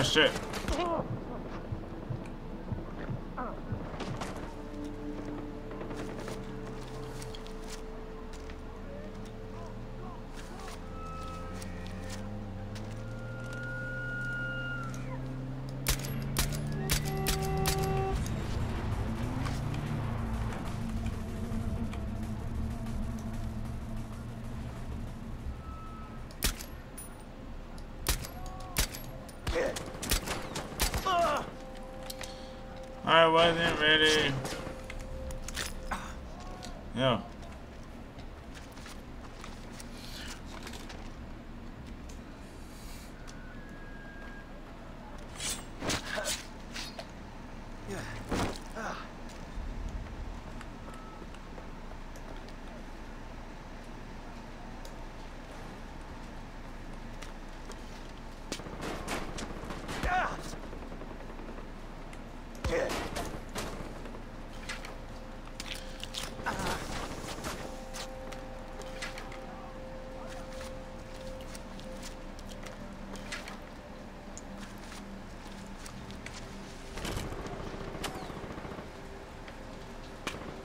Oh shit. I wasn't ready. No.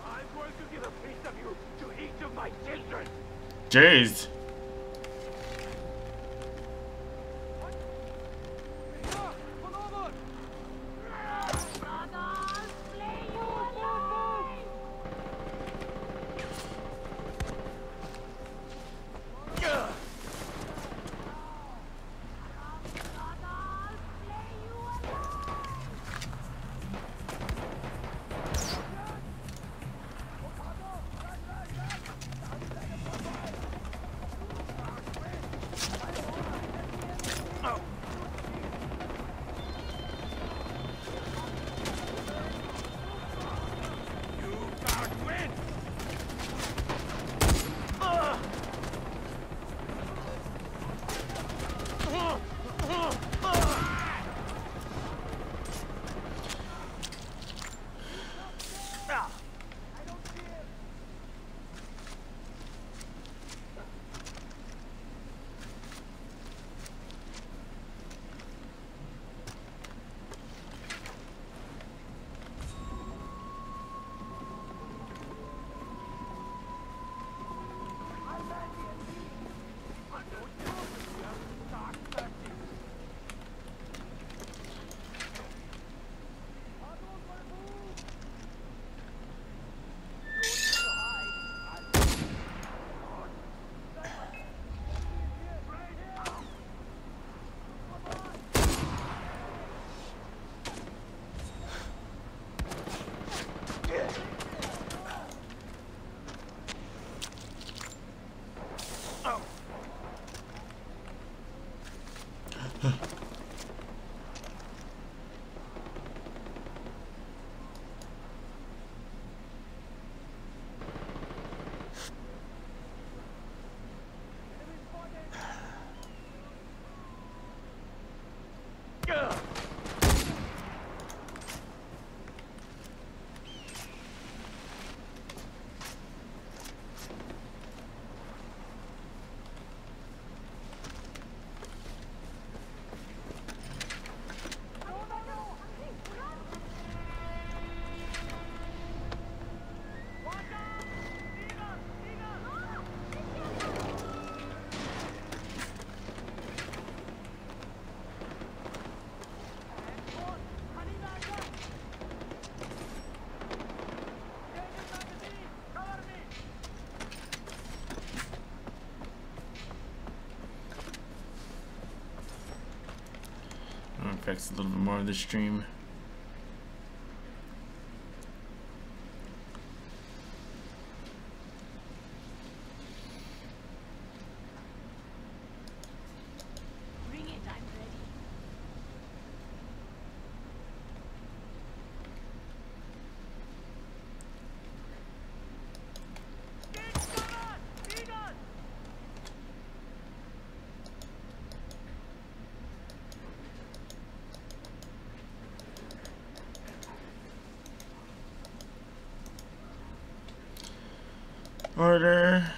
I'm going to give a piece of you to each of my children. Jeez. Fix a little bit more of the stream. harder.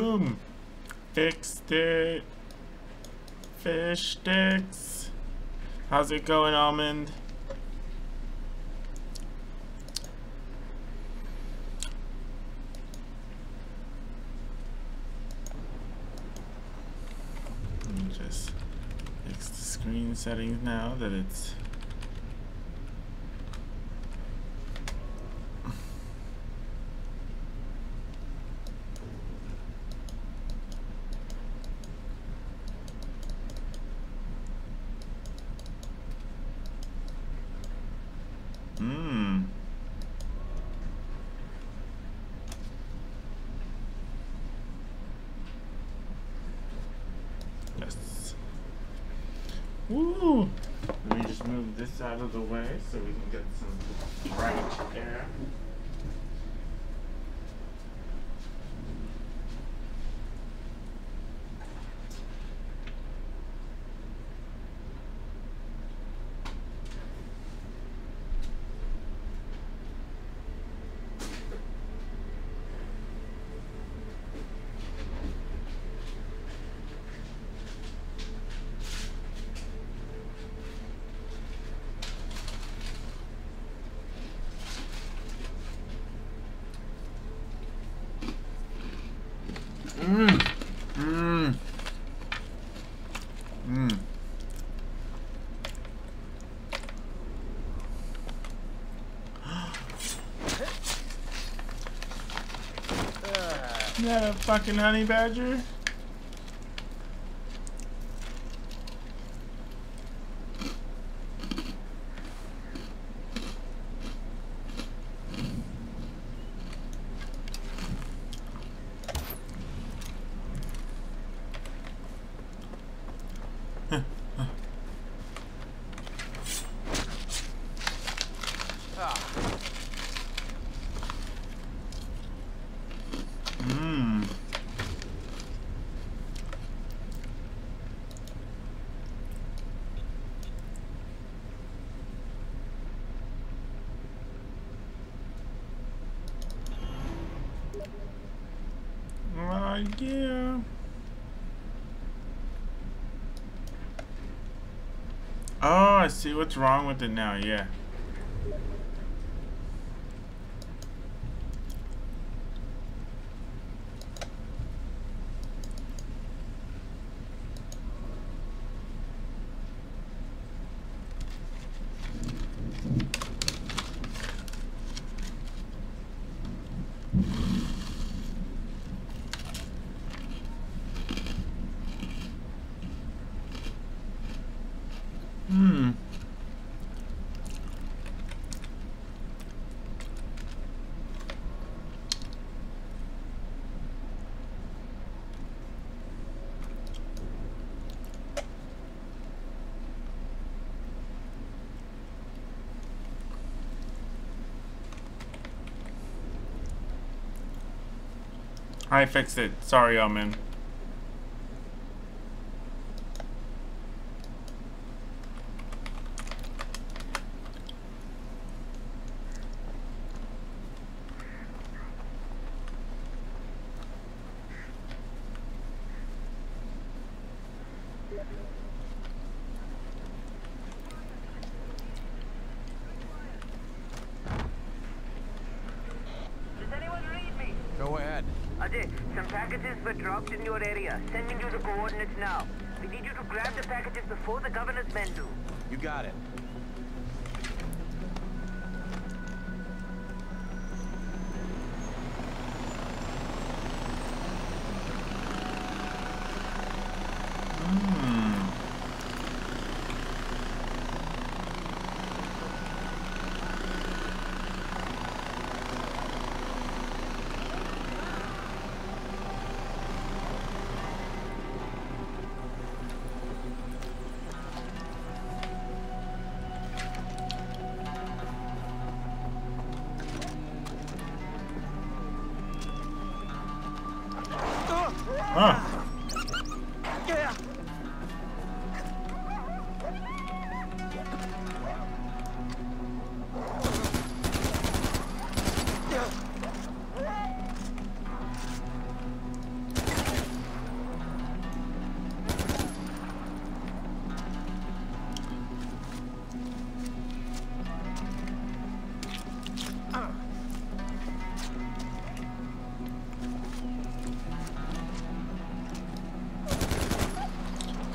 Boom. Fixed it. Fish sticks. How's it going, Almond? Just fix the screen settings now that it's Mmm. Yes. Woo! Let me just move this out of the way so we can get some bright air. Mmm. Mmm. Mmm. Is that a fucking honey badger? Mmm. Oh. Oh, I see what's wrong with it now, yeah. I fixed it. Sorry, Omen. Does anyone read me? Go ahead. Ajay, some packages were dropped in your The coordinates now. We need you to grab the packages before the governor's men do. You got it.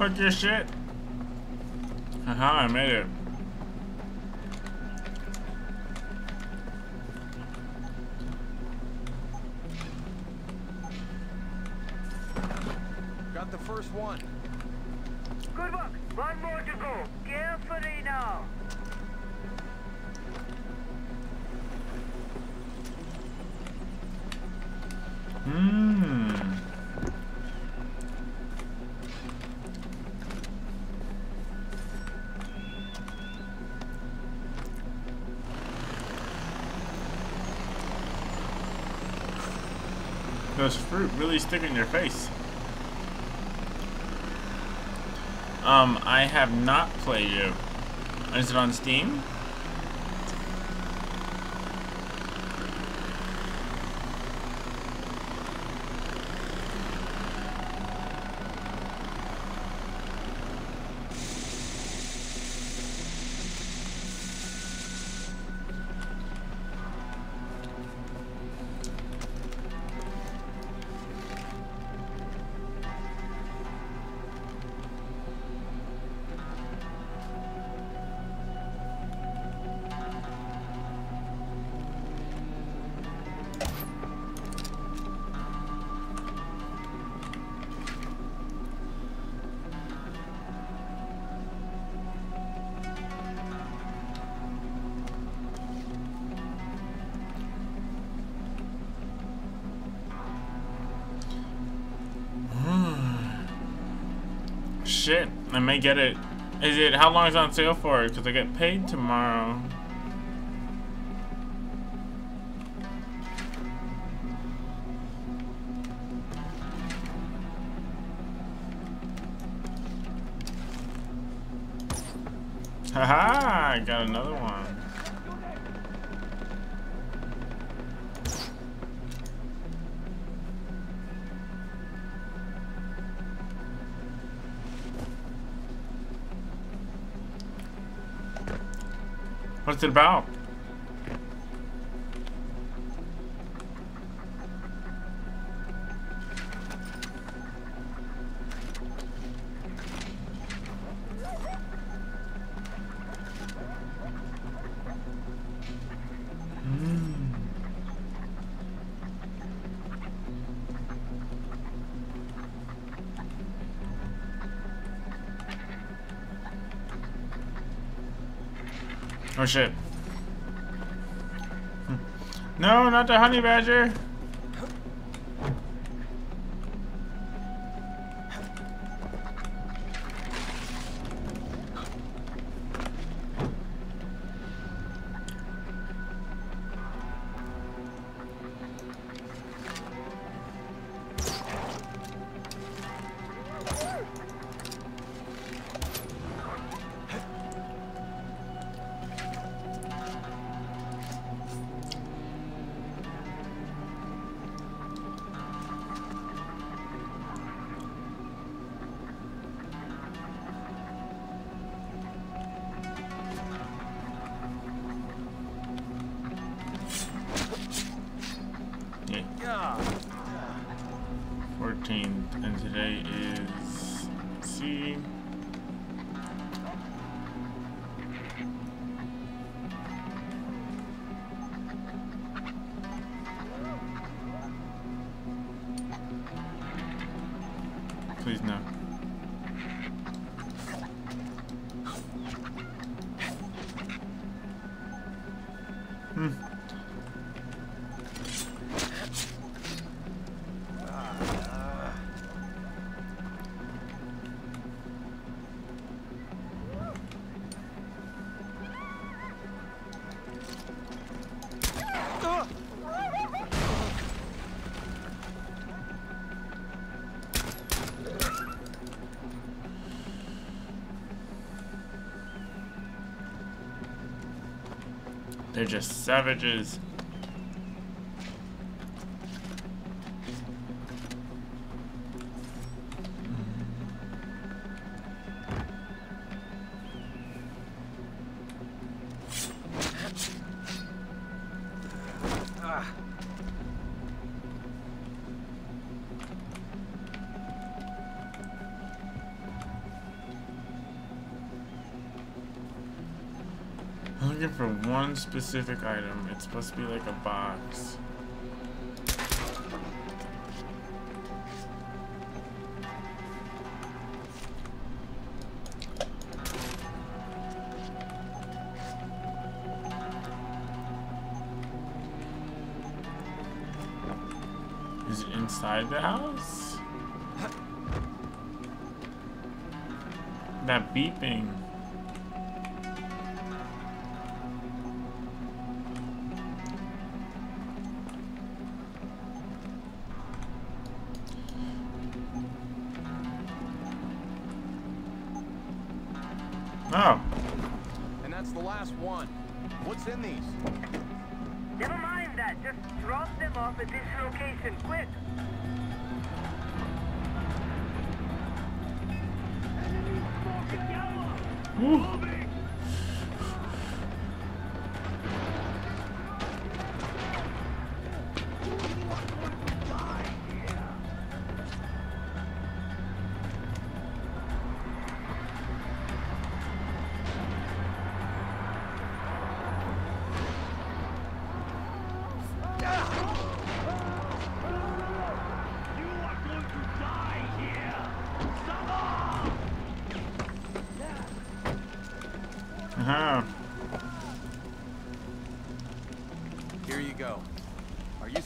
Fuck your shit. Haha, I made it. Got the first one. Good work. One more to go. Carefully now. Those fruit really stick in your face. Um, I have not played it. Is it on Steam? May get it. Is it, how long is it on sale for? Because I get paid tomorrow. About? Oh shit. Hmm. No, not the honey badger. They're just savages. One specific item. It's supposed to be like a box. Is it inside the house? That beeping. In these?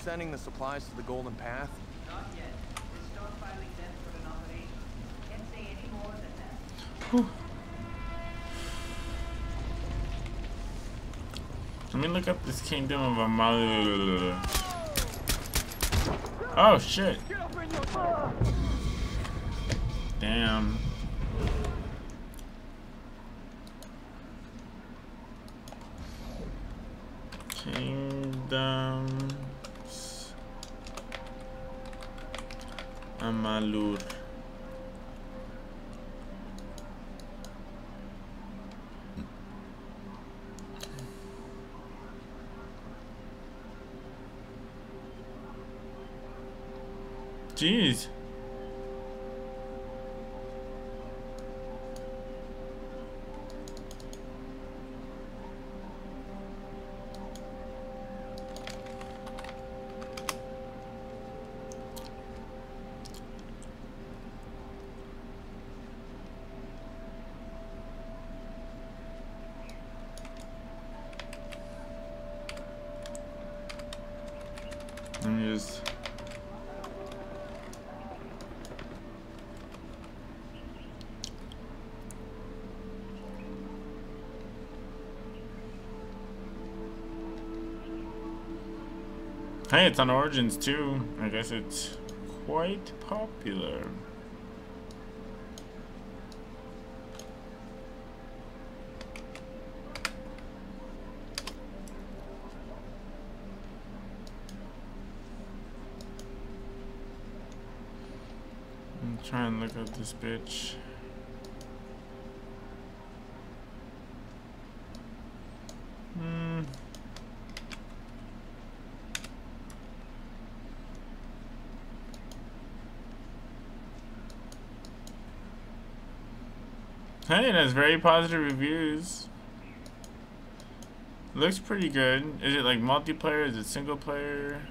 Sending the supplies to the Golden Path? Not yet. We're stockpiling them for an operation. Can't say any more than that. Let me look up this kingdom of Amalu. Oh shit. Damn. Hey, it's on Origins too. I guess it's quite popular. I'm trying to look up this bitch. Hmm. Hey, it has very positive reviews. Looks pretty good. Is it like multiplayer? Is it single player?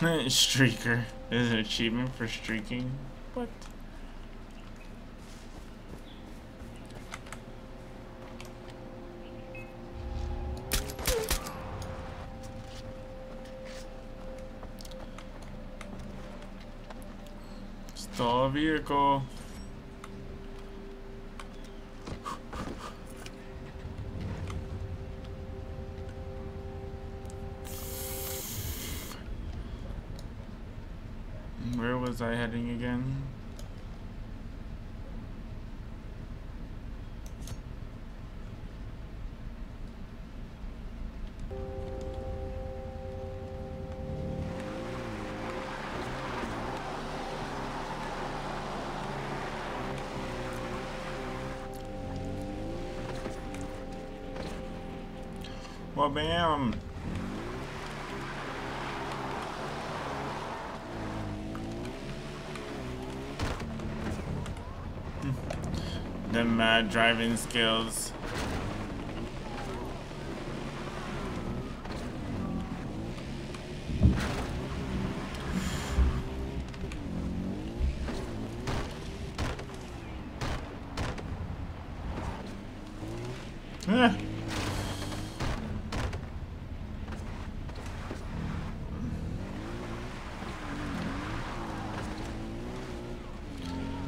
Streaker. Is an achievement for streaking? What? Stall a vehicle. Where was I heading again? Driving skills. Eh.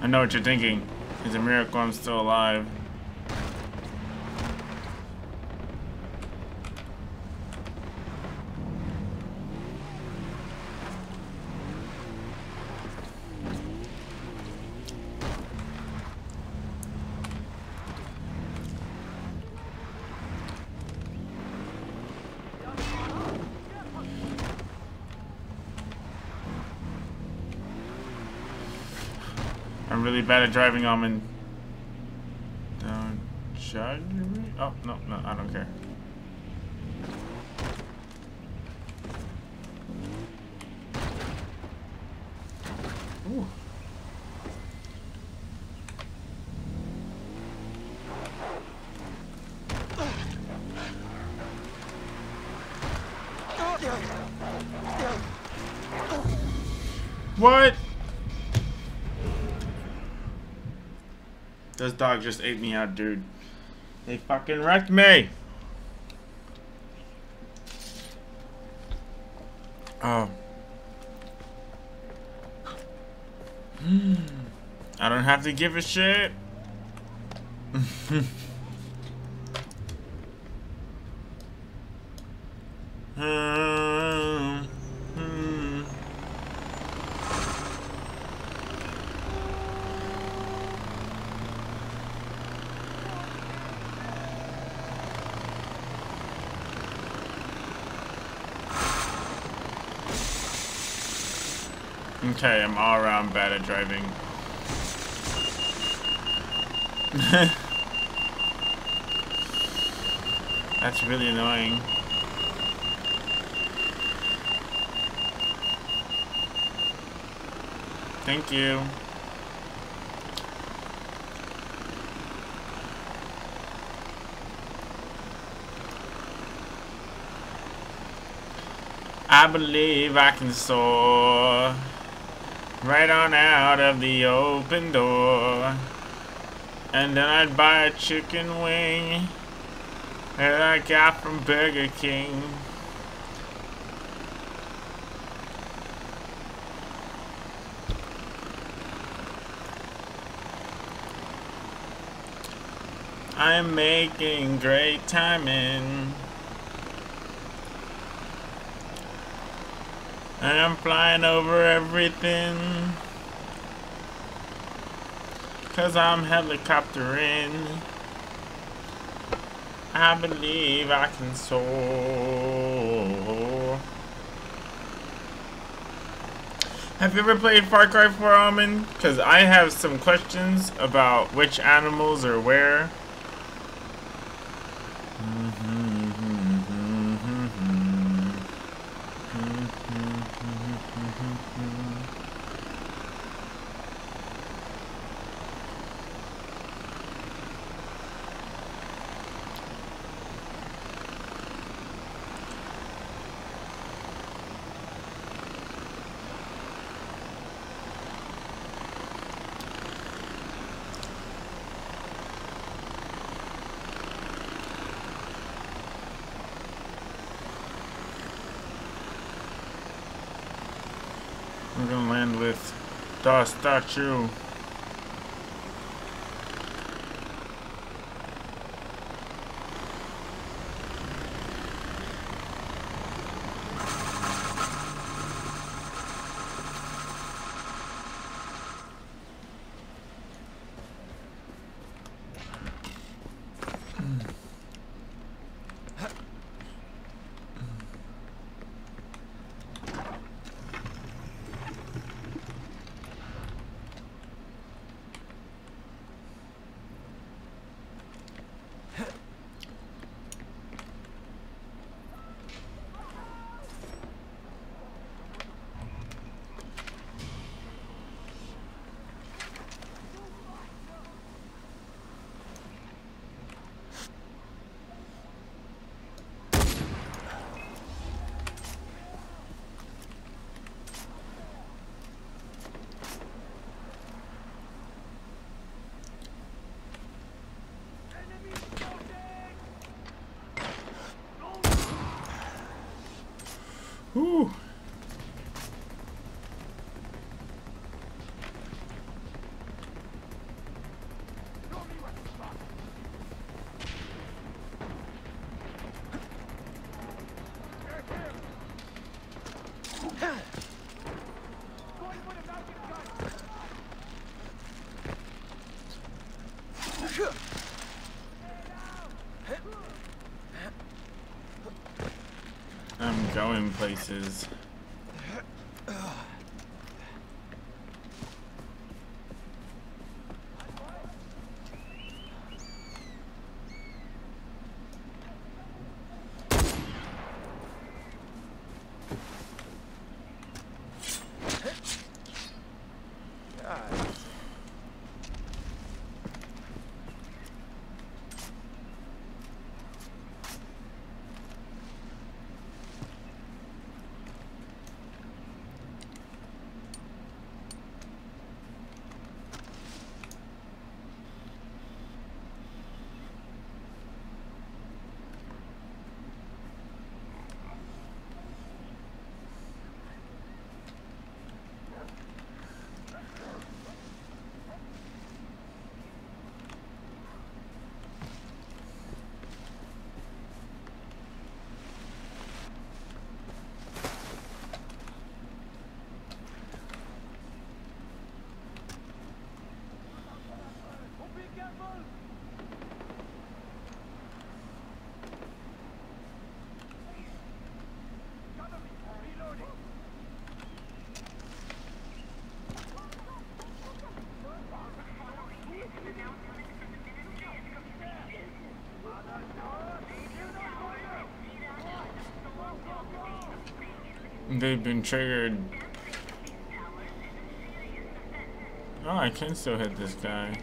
I know what you're thinking. It's a miracle I'm still alive. I'm really bad at driving almond. Don't judge me. Oh no, no, I don't care. Ooh. What? This dog just ate me out, dude. They fucking wrecked me. Oh. I don't have to give a shit. Okay, I'm all around bad at driving. That's really annoying. Thank you. I believe I can soar right on out of the open door. And then I'd buy a chicken wing that I got from Burger King. I am making great timing. I'm flying over everything. Cause I'm helicoptering. I believe I can soar. Have you ever played Far Cry 4 Almond? Because I have some questions about which animals are where. I'm gonna land with the statue. I'm going places. They've been triggered. Oh, I can still hit this guy.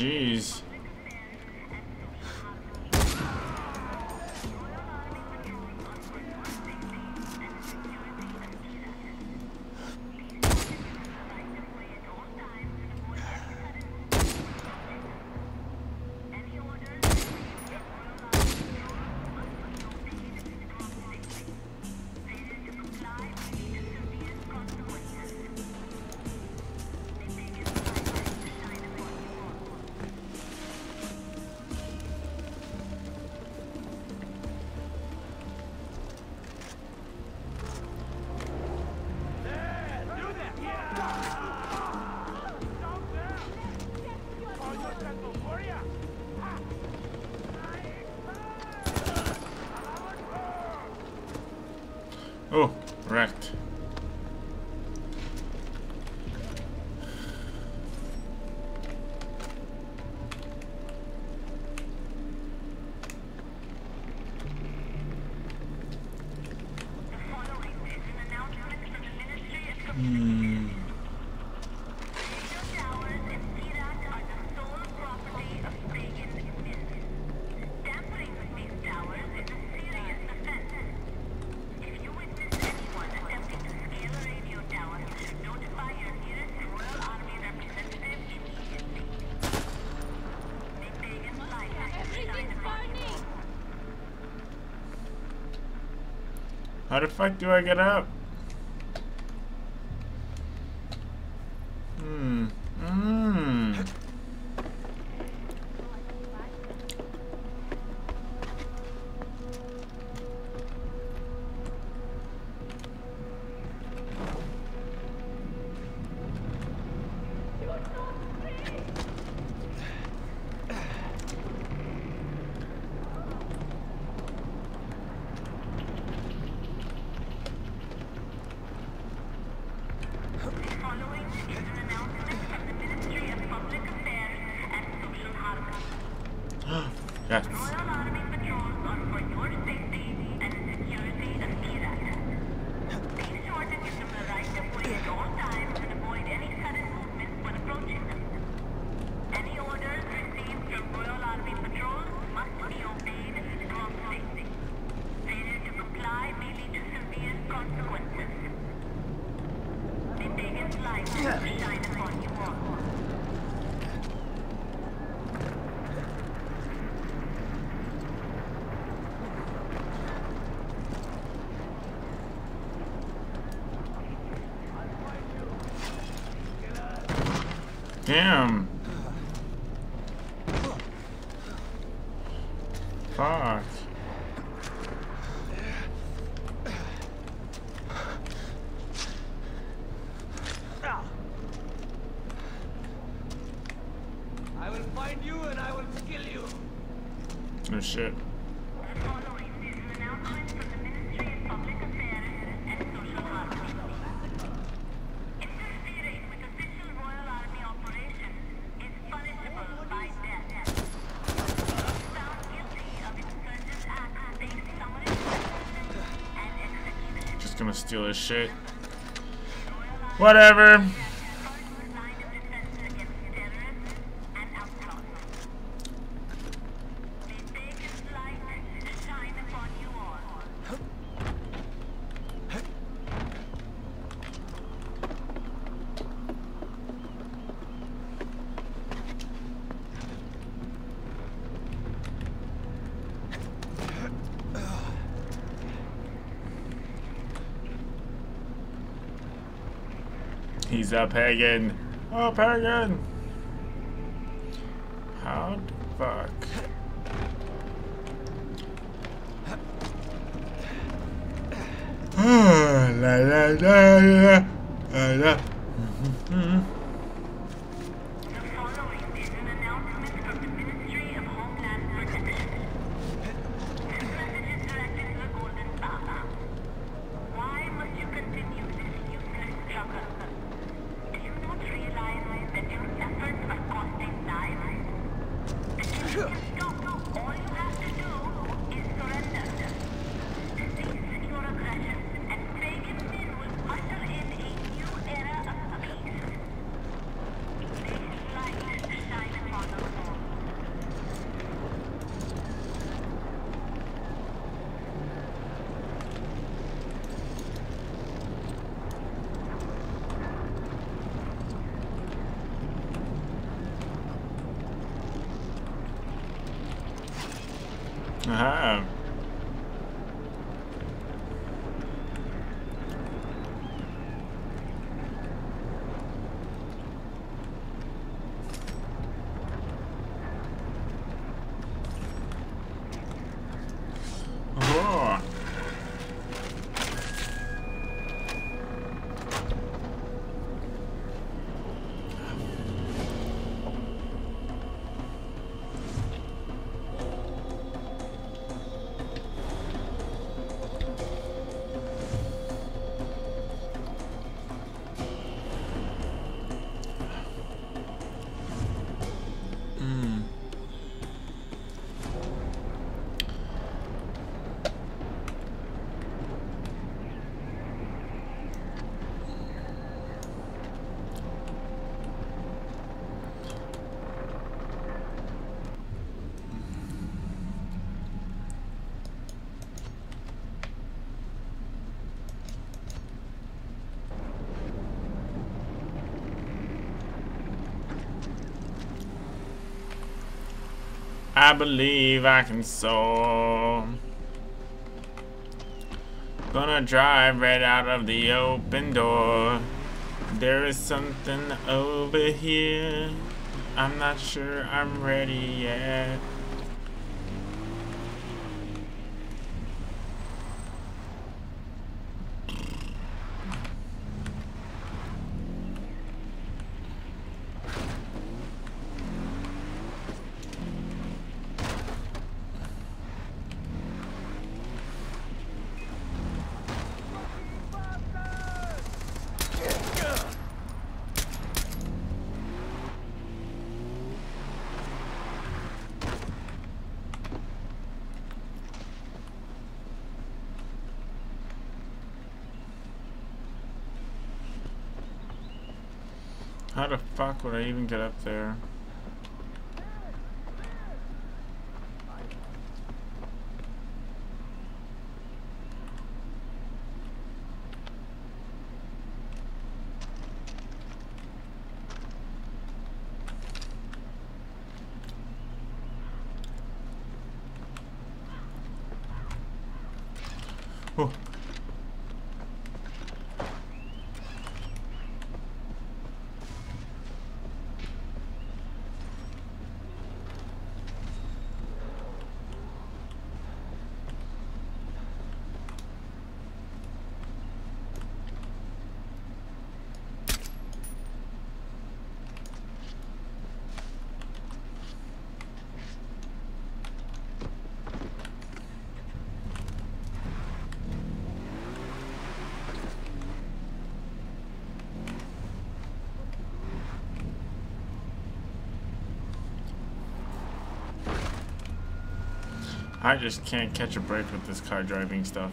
Jeez. How the fuck do I get up? Damn. steal his shit. Whatever. He's a pagan. Oh pagan! How the fuck? la la la la la la I believe I can soar. Gonna drive right out of the open door. There is something over here. I'm not sure I'm ready yet. could I even get up there? I just can't catch a break with this car driving stuff.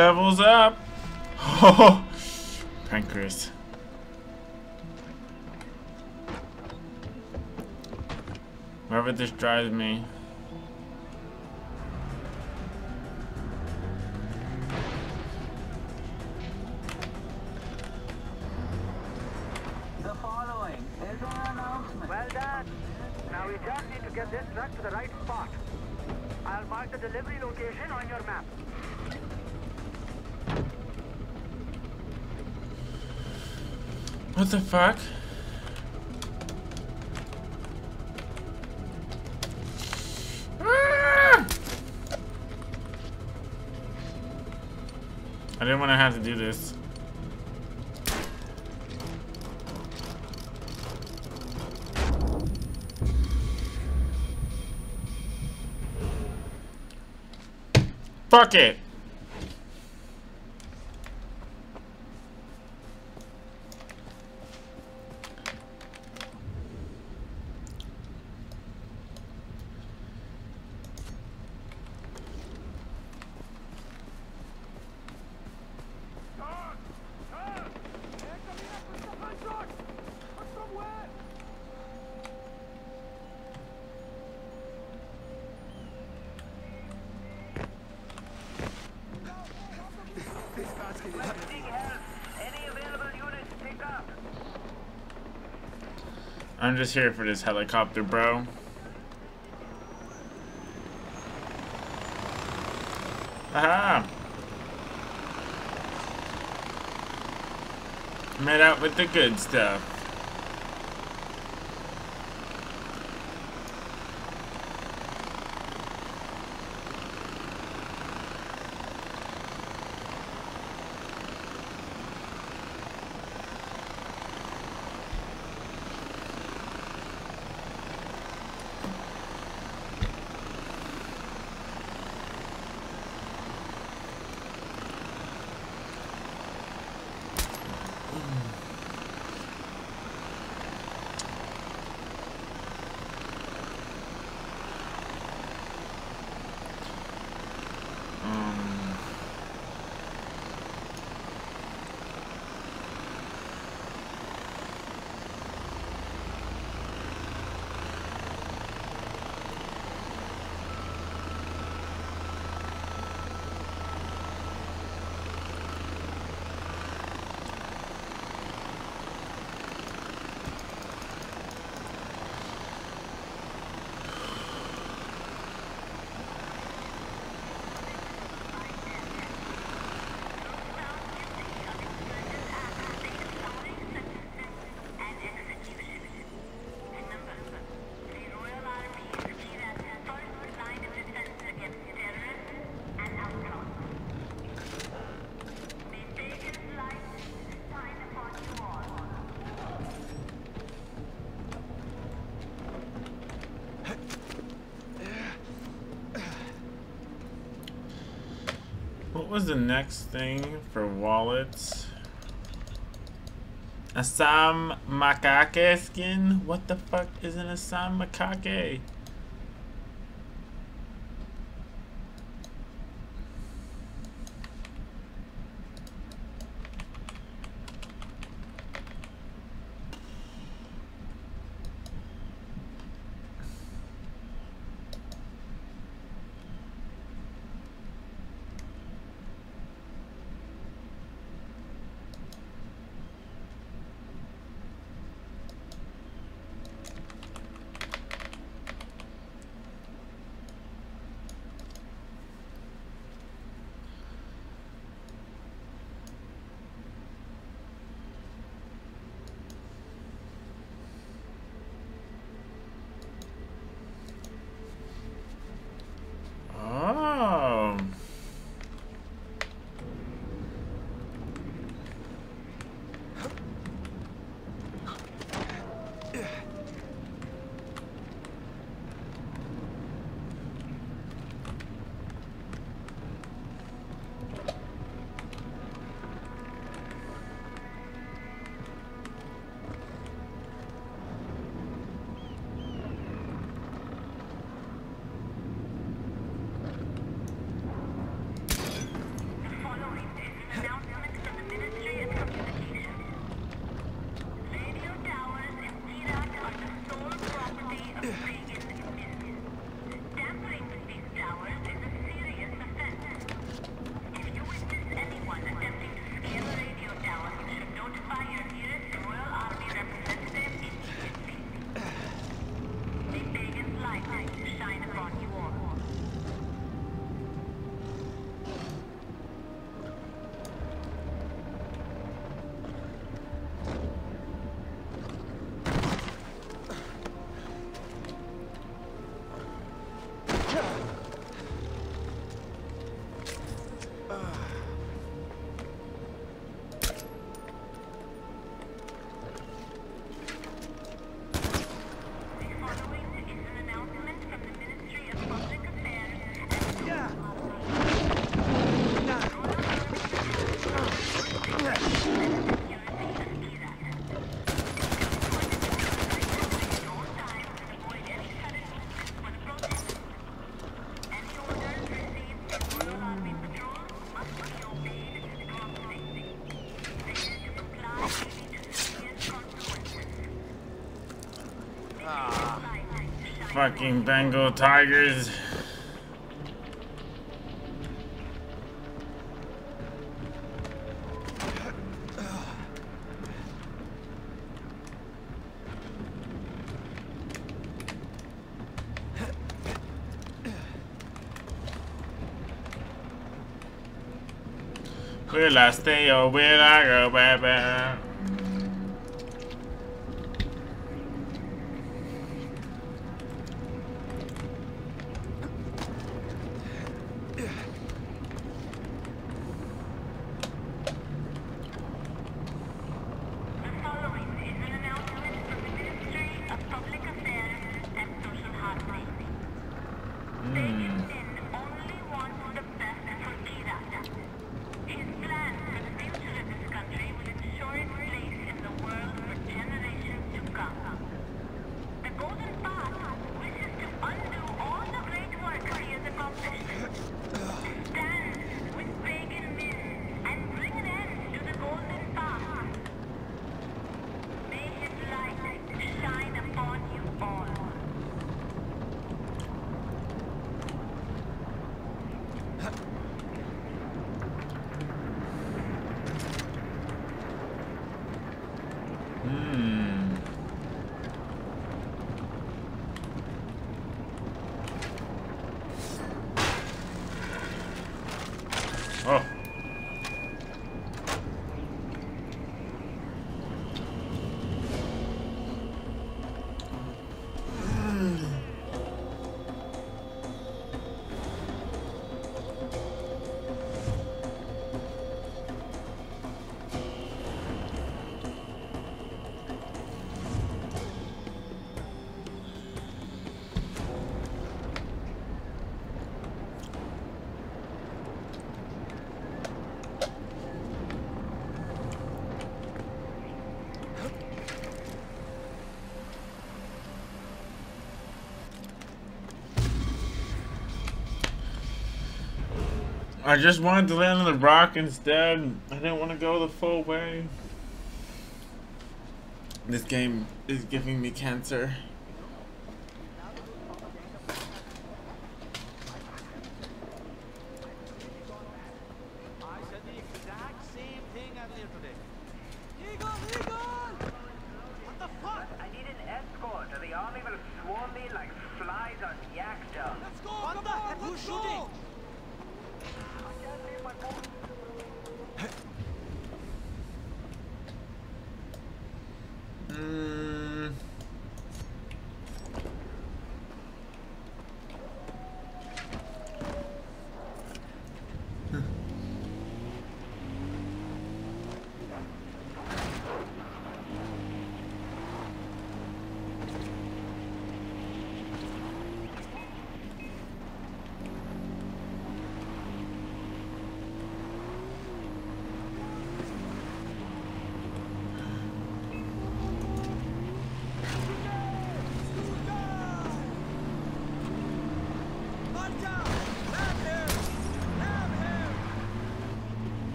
Levels up. Oh, pancreas. Wherever this drives me. The following is an announcement. Well done. Now we just need to get this truck to the right spot. I'll mark the delivery location on your map. What the fuck? I didn't want to have to do this. Fuck it. I'm just here for this helicopter, bro. Aha! Met out with the good stuff. was the next thing for wallets? Assam macaque skin? What the fuck is an Assam macaque? fucking Bengal tigers. Will I stay or where I go baby. I just wanted to land on the rock instead. I didn't want to go the full way. This game is giving me cancer.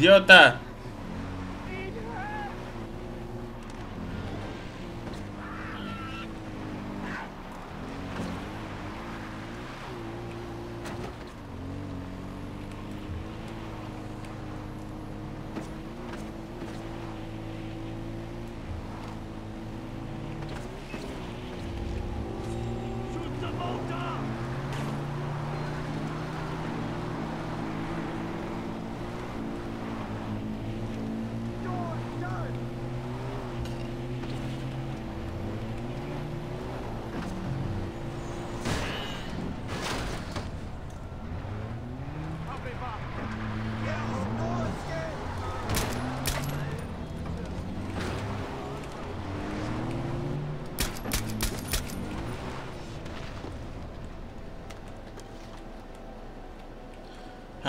идиота!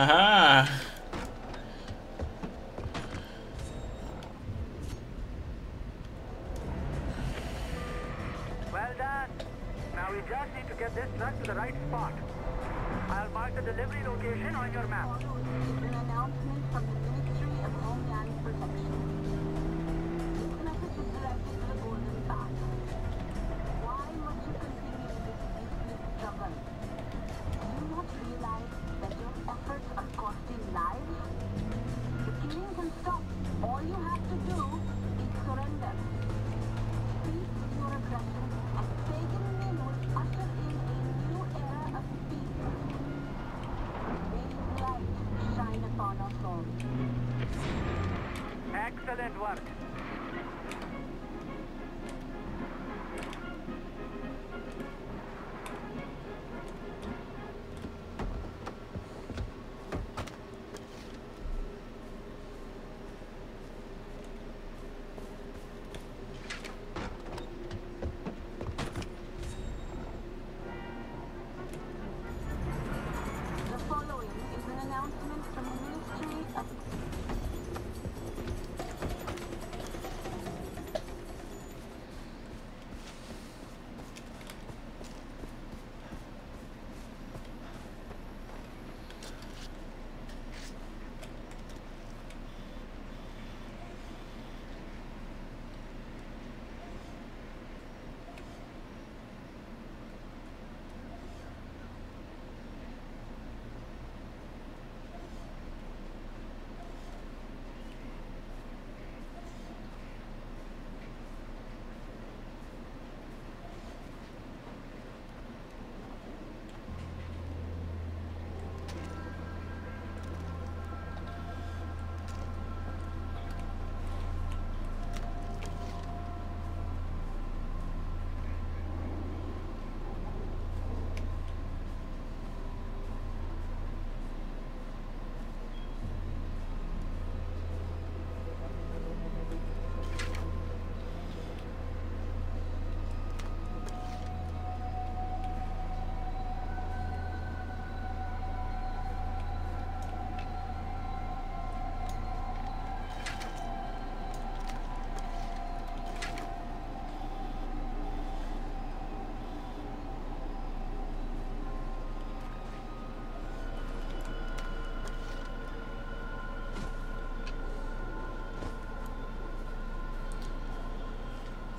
Uh-huh.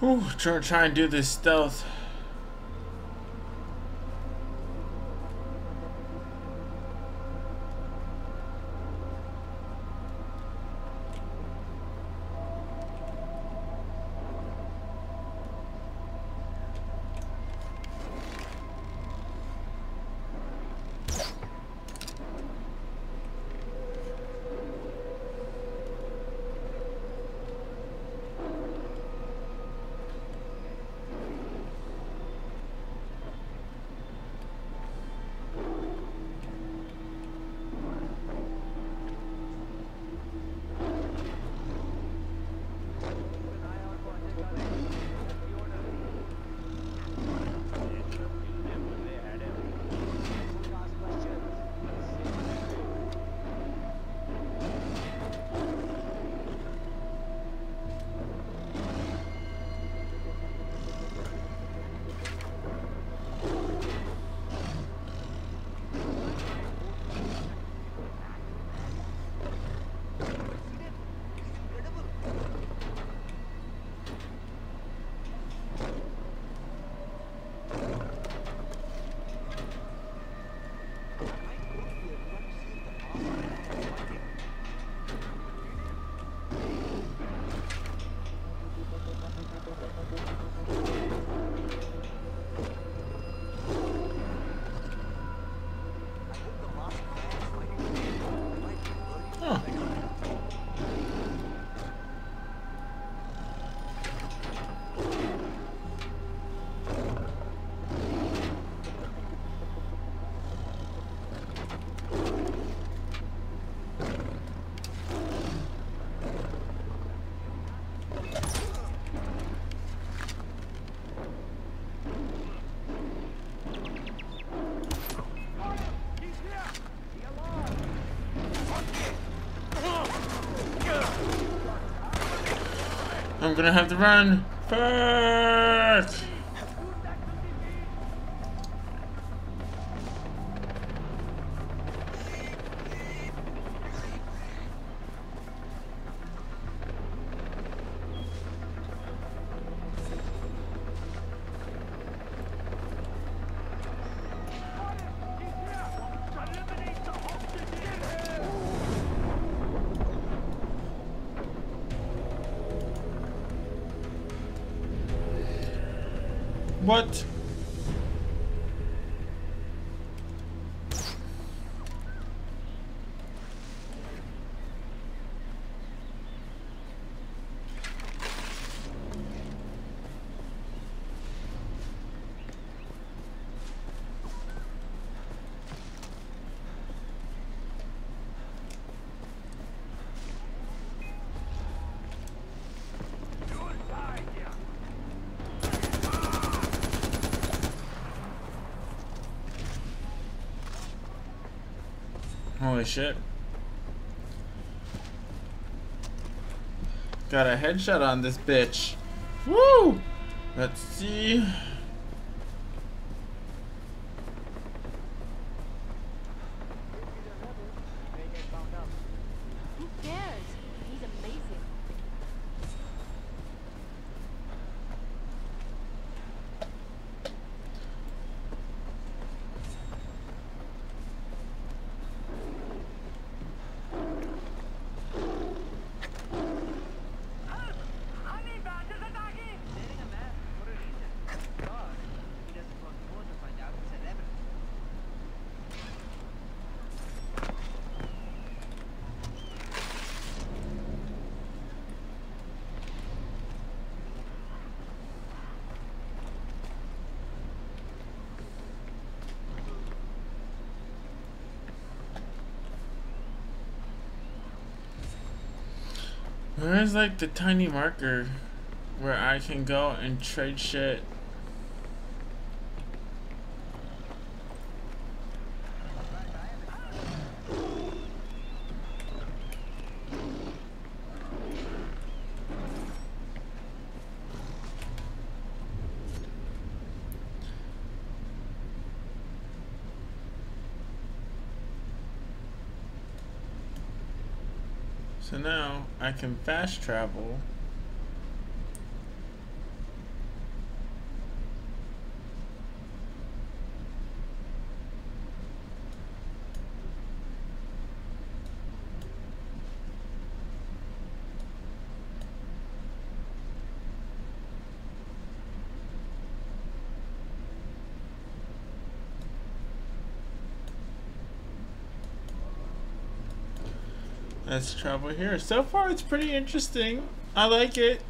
Whew, try, try and do this stealth. I'm gonna have to run. Fuck! Shit. Got a headshot on this bitch. Woo! Let's see. Who cares? He's amazing. Staring a man for a reason. God, he doesn't want more to find out he said everything. Where's like the tiny marker where I can go and trade shit? So now I can fast travel. Let's travel here. So far, it's pretty interesting. I like it.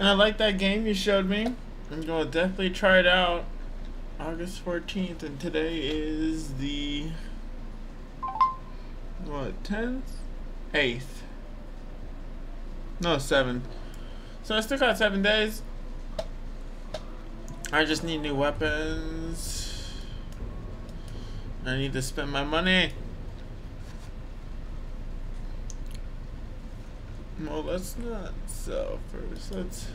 And I like that game you showed me. I'm going to definitely try it out. August 14th, and today is the. What, 10th? 8th. No, 7th. So I still got 7 days. I just need new weapons. I need to spend my money. Well, let's not sell first. Let's.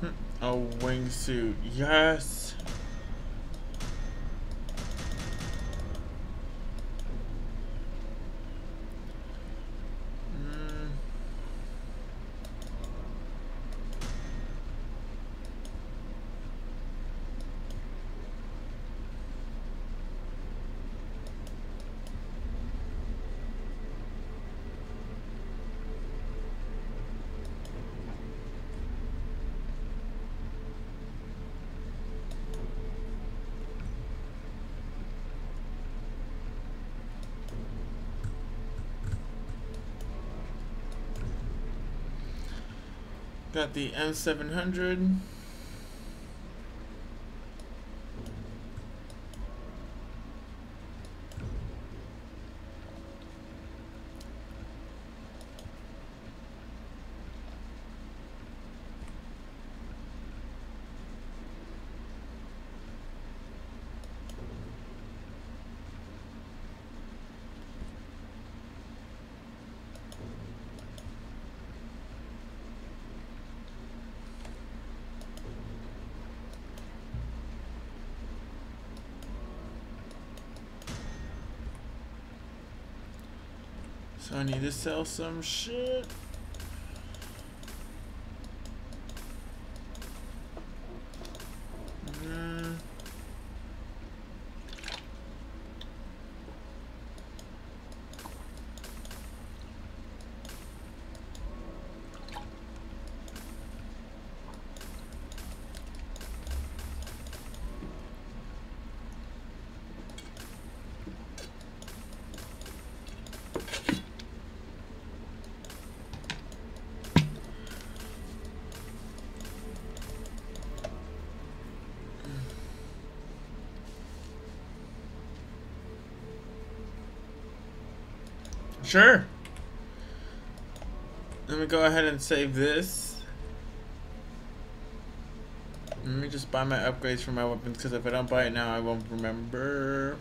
Hmm, A wingsuit, yes. Mm. Got the M700. So I need to sell some shit. Sure. Let me go ahead and save this. Let me just buy my upgrades for my weapons because if I don't buy it now, I won't remember.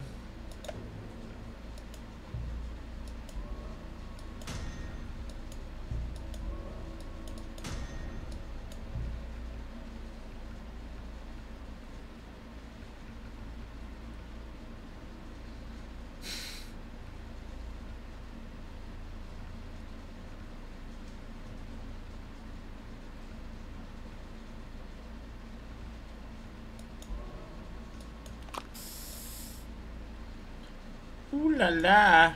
La la.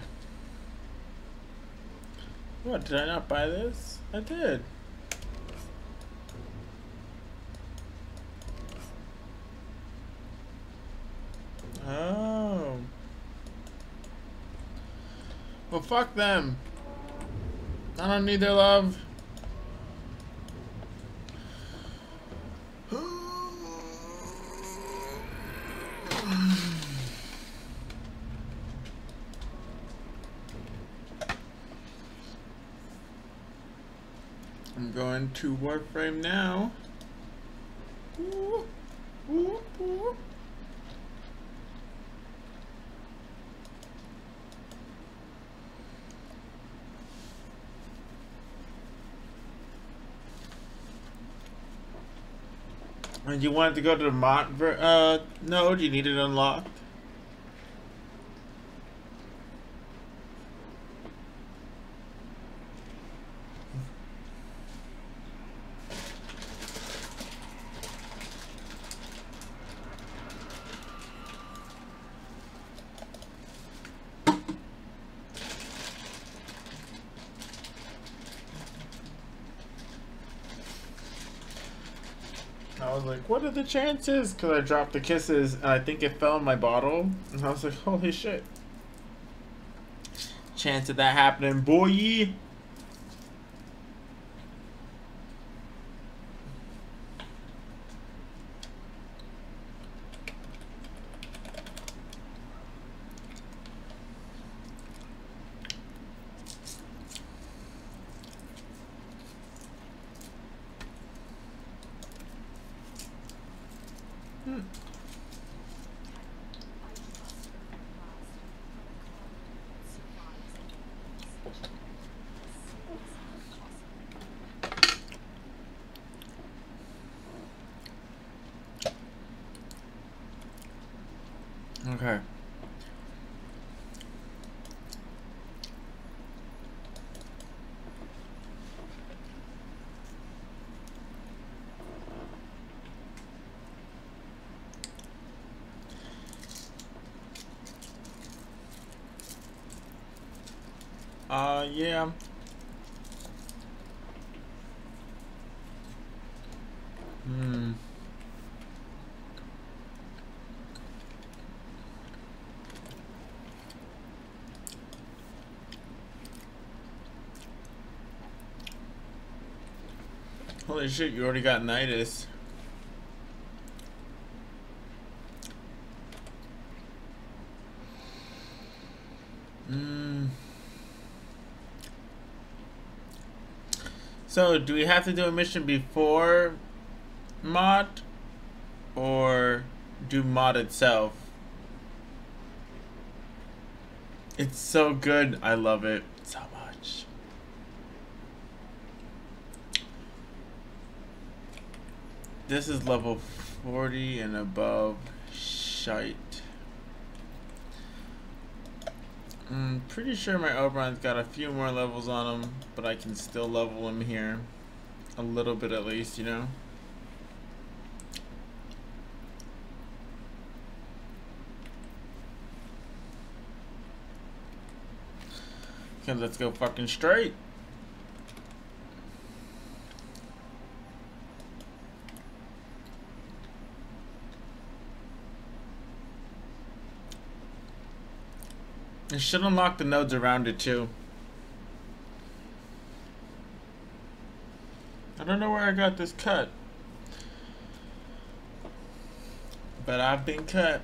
What, did I not buy this? I did. Oh. Well, fuck them. I don't need their love. I'm going to Warframe now. Ooh, ooh, ooh. And you wanted to go to the Mot uh node, you need it unlocked. was like, what are the chances? Because I dropped the kisses and I think it fell in my bottle. And I was like, holy shit. Chance of that happening, boy. Okay. Uh, yeah. Hmm. Holy shit, you already got Nidus. Mm. So, do we have to do a mission before Mot? Or do Mot itself? It's so good. I love it so much. This is level 40 and above. Shite. I'm pretty sure my Oberon's got a few more levels on him, but I can still level him here. A little bit at least, you know? Okay, let's go fucking straight. It should unlock the nodes around it too. I don't know where I got this cut. But I've been cut.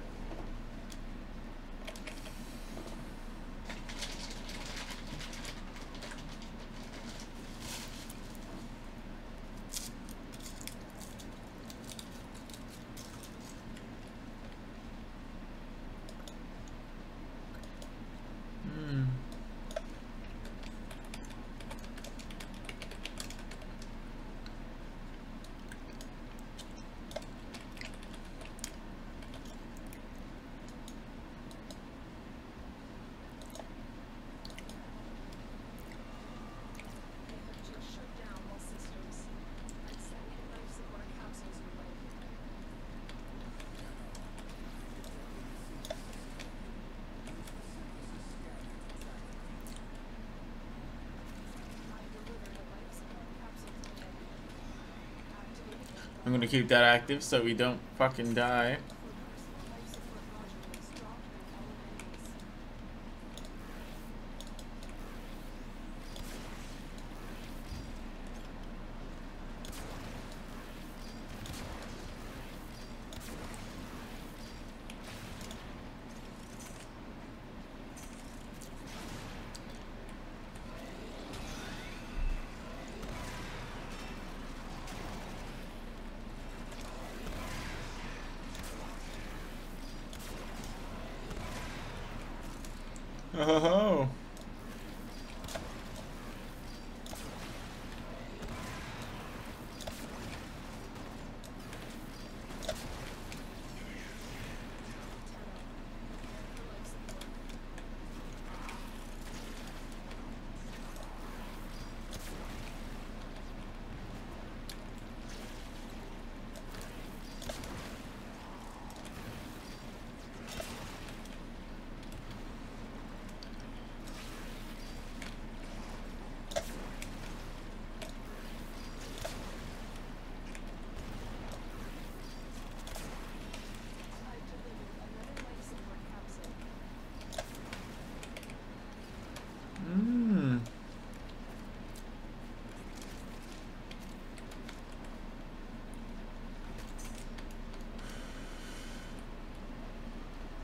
Gonna keep that active so we don't fucking die.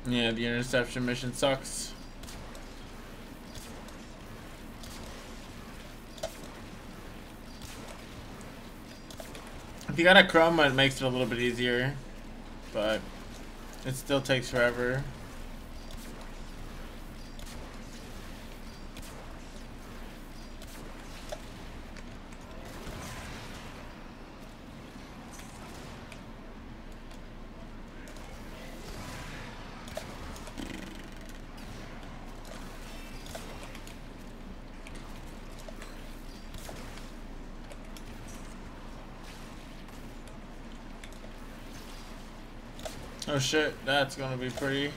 Yeah, the interception mission sucks. If you got a Chroma, it makes it a little bit easier, but it still takes forever. Shit, that's gonna be pretty.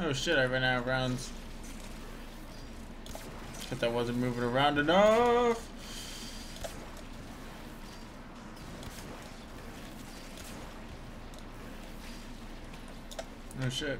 Oh shit, I ran out of rounds. But that wasn't moving around enough. Oh shit.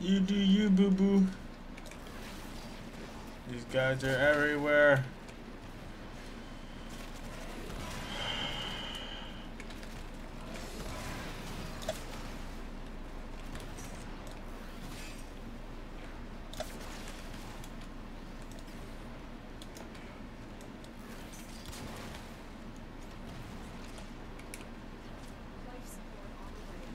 You do you, boo boo. These guys are everywhere. Life support on the way.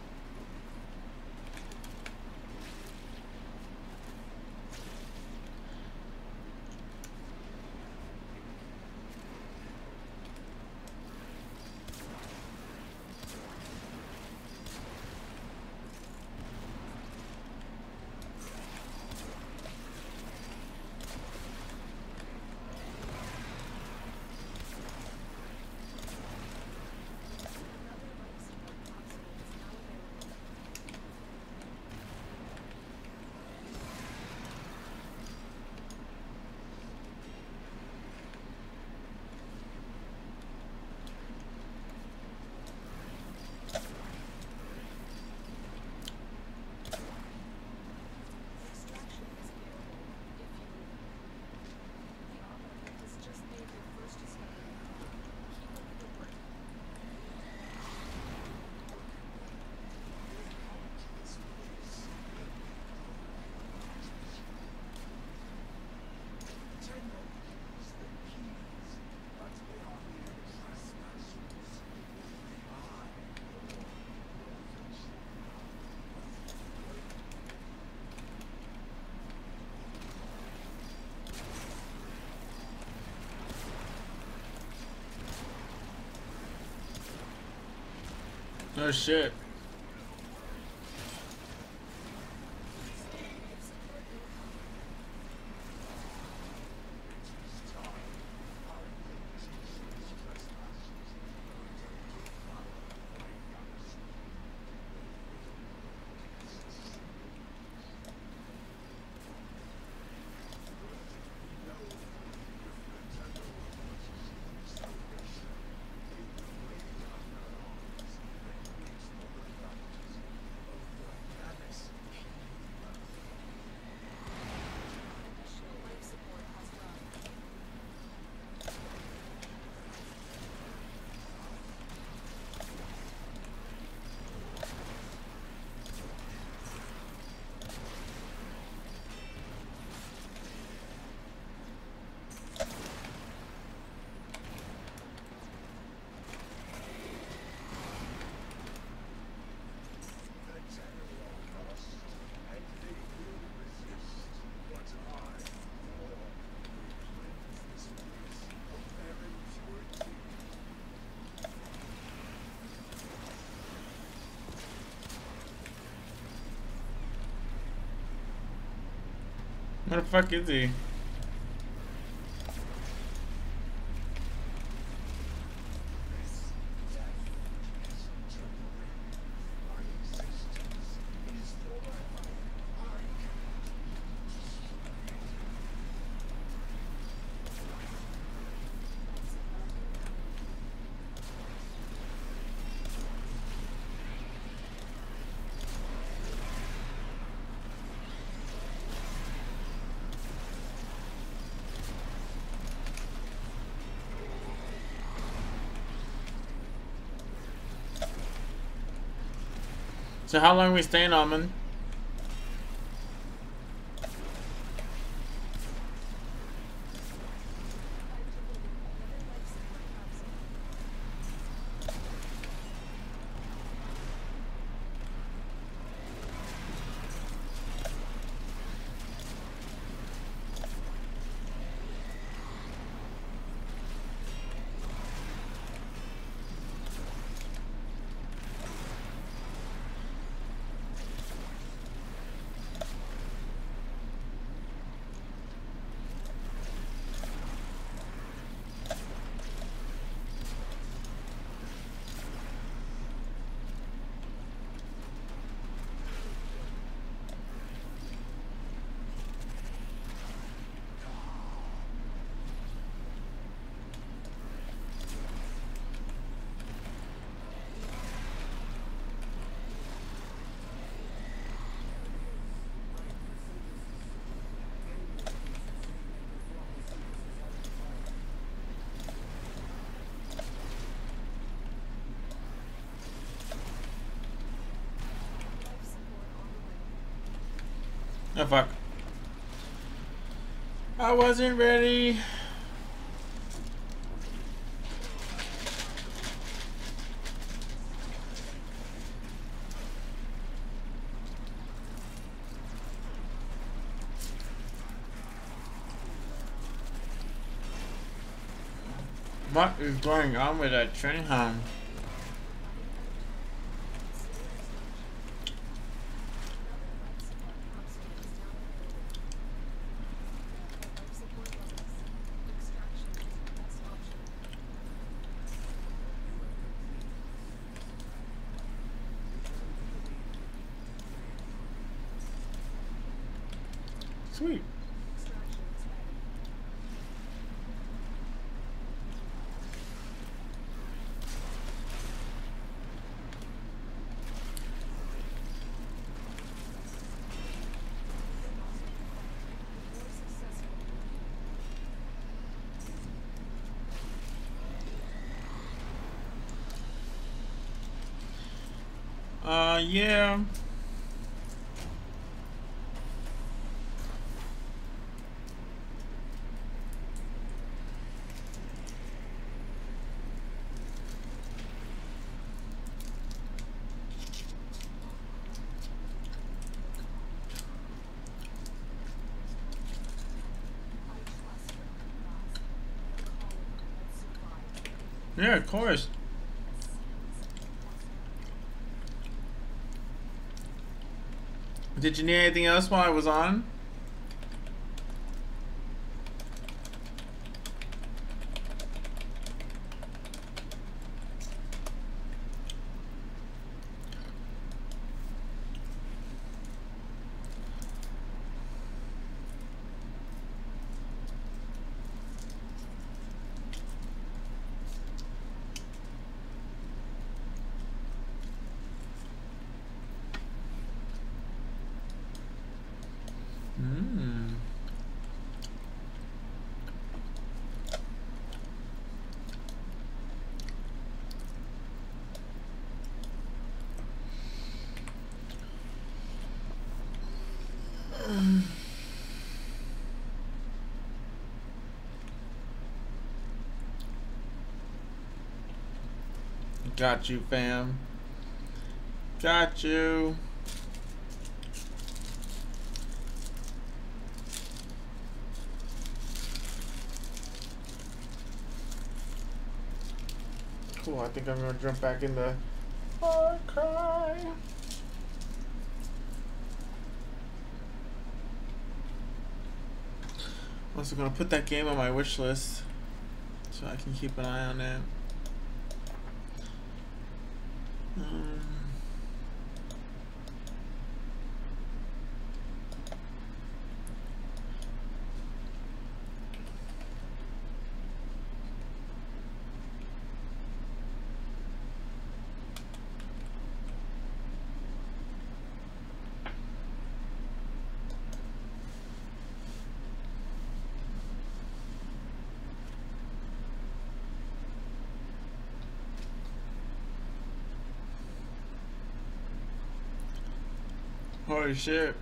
Another life support capsule is now available. Extraction is available if you need it. The operator has just made their first discovery. Keep up the good work. Oh shit. Where the fuck is he? So how long we staying, Almond? Oh fuck. I wasn't ready. What is going on with that train home? Yeah, of course. Did you need anything else while I was on? Mm. Got you, fam. Got you. Cool, I think I'm gonna jump back in the I'm also gonna put that game on my wish list so I can keep an eye on that. Um, Holy shit.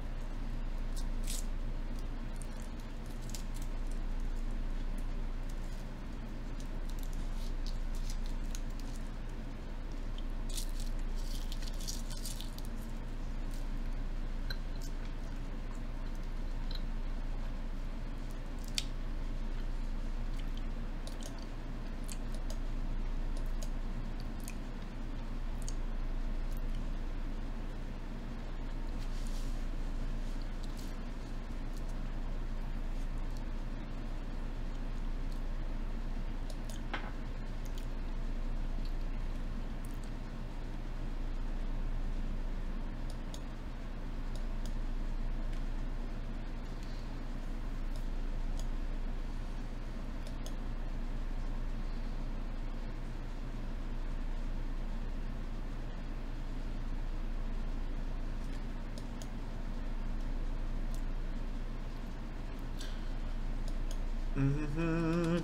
I'm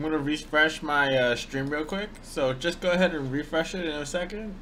gonna refresh my uh, stream real quick, so just go ahead and refresh it in a second.